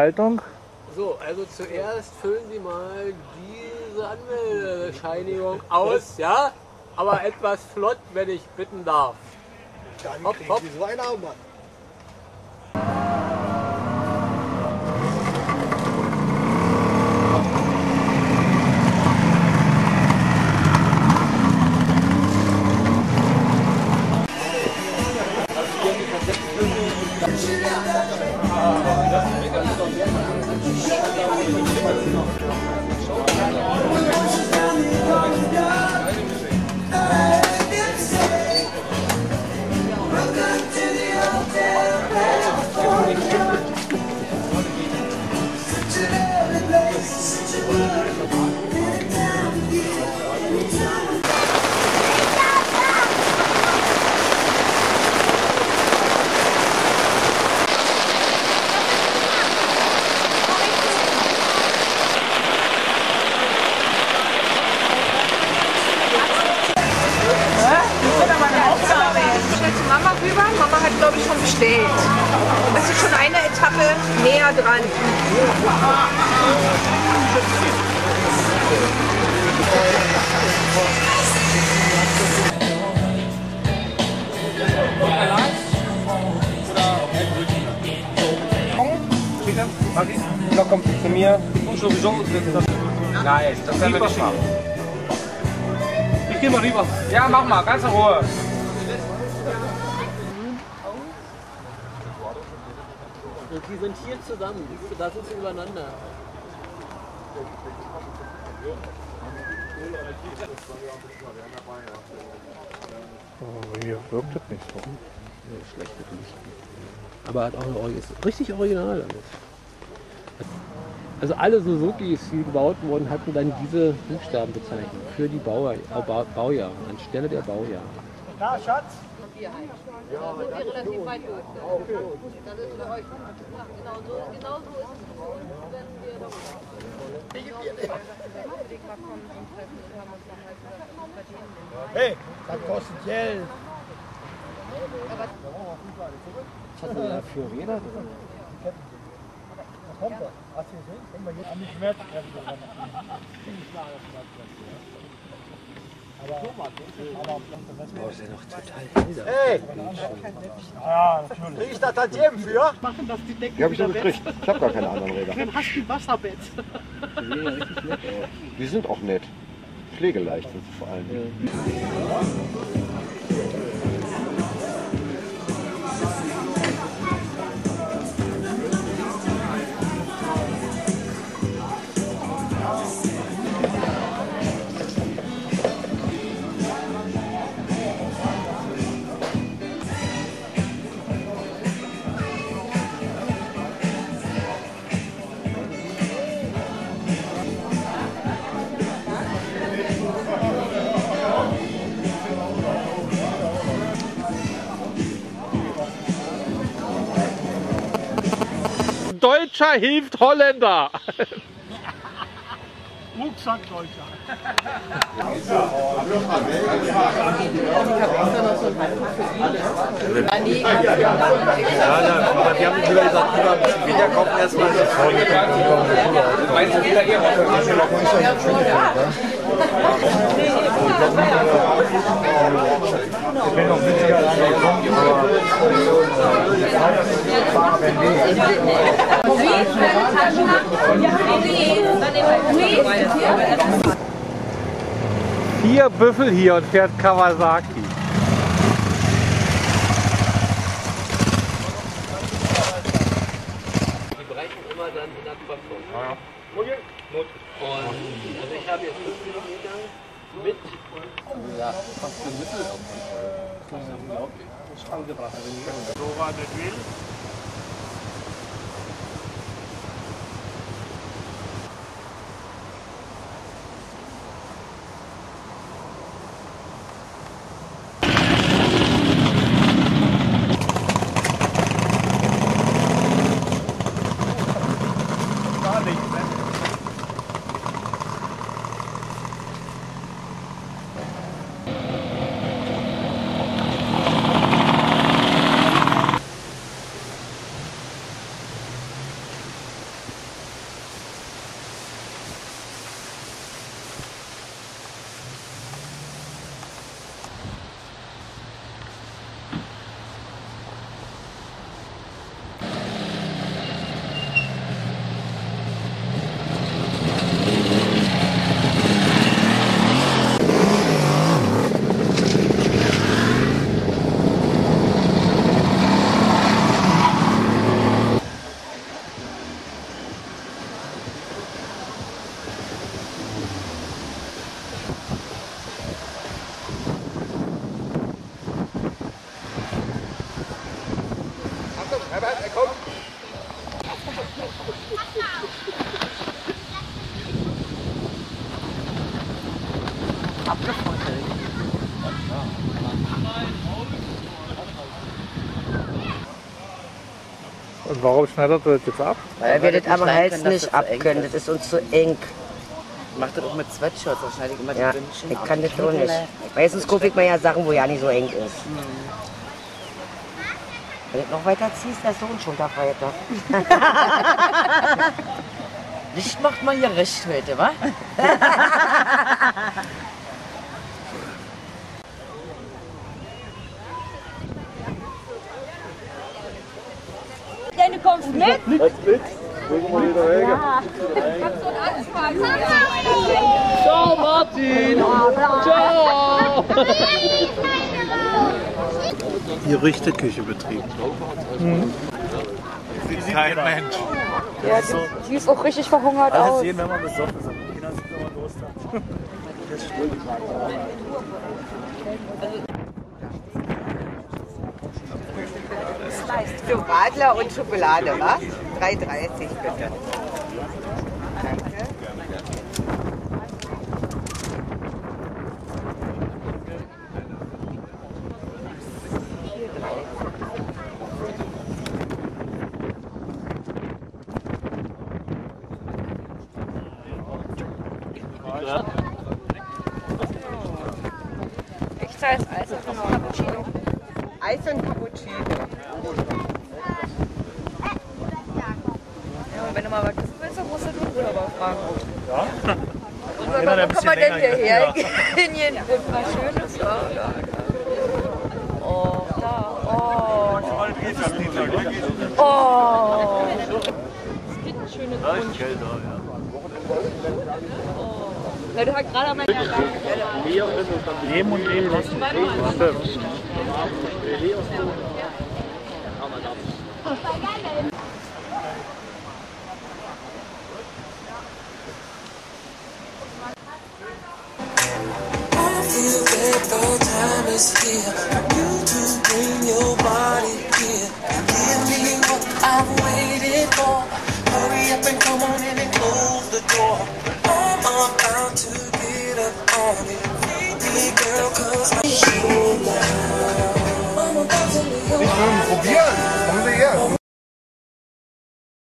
Haltung. So, also zuerst füllen Sie mal diese Anmeldescheinigung aus, ja? Aber etwas flott, wenn ich bitten darf. Dann Hopp, hopp. Sie so einen Armband. Näher dran. Da kommt zu mir. Sowieso. Nein, das werden wir nicht machen. Ich geh mal rüber. Ja, mach mal, ganz in Ruhe. Die sind hier zusammen, da sind sie übereinander. Oh, hier wirkt es nicht so. Schlecht natürlich. Aber hat auch eine ist richtig original alles. Also alle Suzukis, die gebaut wurden, hatten dann diese Buchstaben bezeichnet für die Baujahr, Bau, Baujahre, anstelle der Baujahre. Na, Schatz? Relativ weit durch. Das ist für euch. Ja, genau so, genau so ist es für uns, wenn wir doch Hey, das kostet Geld. Was hat man da für Räder drin? Was kommt da? Hast du gesehen? Können wir jetzt an die Schmerzgrenze ran. Aber, aber Oh, ist ja noch total hell. Hey! Ja, natürlich. Krieg ich da Tantiemen für? machen, dass die Decke Die habe ich schon gekriegt. Ich habe gar keine anderen Räder. Dann hast du ein Wasserbett. Die ja sind auch nett. Pflegeleicht sind sie vor allem. Deutscher hilft Holländer. Rucksackdeutscher. Aber wir haben lieber gesagt, lieber ein bisschen weniger kaufen erstmal. Meinst du wieder hier? Vier Büffel hier und fährt Kawasaki. Die brechen immer dann in der Kopfung. Und also ich habe jetzt 5 Kilometer mit. Ja, fast ein Mittel. Das ist unglaublich. Das ist angebracht. So war das will. Herbert, er kommt. Abgefunden. Und warum schneidet er das jetzt ab? Weil, Weil wir das am Hals nicht abkönnen, das ist uns zu eng. Macht das auch mit Sweatshirts, dann schneide ich immer die ja, Bündchen Ich kann das so nicht. Weil sonst gucke ich mir ja Sachen, wo ja nicht so eng ist. Mhm. Wenn du noch weiter ziehst, dann ist so ein Schulterfreitag. Licht macht man hier recht heute, wa? Denn du kommst mit? Mit. Bringen wir wieder weg. Ciao Martin! Ciao! Gerüchteküche betrieben. Sieht kein Mensch. Ja, die sieht auch richtig verhungert Alles aus. sehen, wenn man besoffen ist. Aber Kinder sind immer Durst. Das stimmt. So, Radler und Schokolade, was? 3,30 bitte. Eis und noch Cappuccino. Eis und Cappuccino. Ja, und wenn du mal was wissen willst, dann musst du den Urlauber fragen. Ja? Und Wenn er ein warum man bisschen denn hierher? In jeden Wind mal schönes. Ja, ja, ja. Oh, da. Oh. Oh. Es gibt ein schönes Grund. Ja, du hast gerade Leben und leben lassen. Stimmt. Time is here for you to bring your body here. and Give me what I've waited for. Hurry up and come on in and close the door to get up on it. Big girl, cause I'm